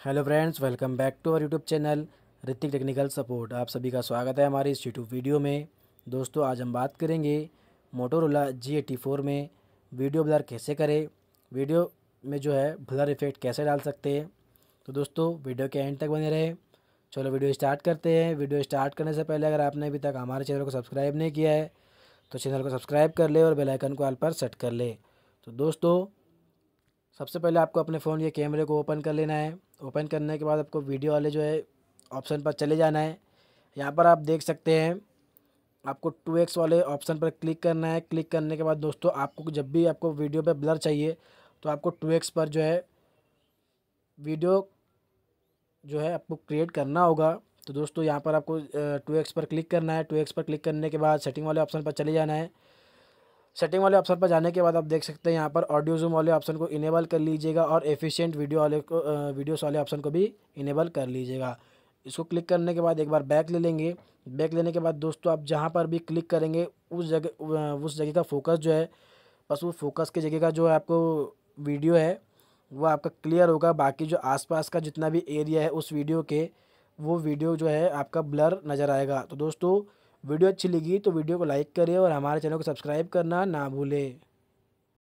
Hello friends, welcome back to our YouTube channel Hrithik technical support. आप सभी का स्वागत है हमारी इस यूट्यूब वीडियो में। दोस्तों, आज हम बात करेंगे मोटोरोला जी एटी फोर में वीडियो ब्लर कैसे करें, वीडियो में जो है ब्लर इफ़ेक्ट कैसे डाल सकते हैं। तो दोस्तों, वीडियो के एंड तक बने रहे। चलो वीडियो स्टार्ट करते हैं। वीडियो स्टार्ट करने से पहले अगर आपने अभी तक हमारे चैनल को सब्सक्राइब नहीं किया है तो चैनल को सब्सक्राइब कर ले और बेलाइकन को आल पर सेट कर ले। तो दोस्तों सबसे पहले आपको अपने फ़ोन के कैमरे को ओपन कर लेना है। ओपन करने के बाद आपको वीडियो वाले जो है, ऑप्शन पर चले जाना है। यहाँ पर आप देख सकते हैं, आपको टू एक्स वाले ऑप्शन पर क्लिक करना है। क्लिक करने के बाद दोस्तों, आपको जब भी आपको वीडियो पे ब्लर चाहिए तो आपको टू एक्स पर जो है, वीडियो जो है आपको क्रिएट करना होगा। तो दोस्तों, यहाँ पर आपको टू एक्स पर क्लिक करना है। टू एक्स पर क्लिक करने के बाद सेटिंग वाले ऑप्शन पर चले जाना है। सेटिंग वाले ऑप्शन पर जाने के बाद आप देख सकते हैं यहाँ पर ऑडियो जूम वाले ऑप्शन को इनेबल कर लीजिएगा और एफिशिएंट वीडियो वाले को वीडियोस वाले ऑप्शन को भी इनेबल कर लीजिएगा। इसको क्लिक करने के बाद एक बार बैक ले लेंगे। बैक लेने के बाद दोस्तों आप जहाँ पर भी क्लिक करेंगे, उस जगह उस जगह का फोकस जो है, बस वो फोकस की जगह का जो आपको वीडियो है, वो आपका क्लियर होगा। बाकी जो आसपास का जितना भी एरिया है उस वीडियो के, वो वीडियो जो है आपका ब्लर नज़र आएगा। तो दोस्तों वीडियो अच्छी लगी तो वीडियो को लाइक करें और हमारे चैनल को सब्सक्राइब करना ना भूलें।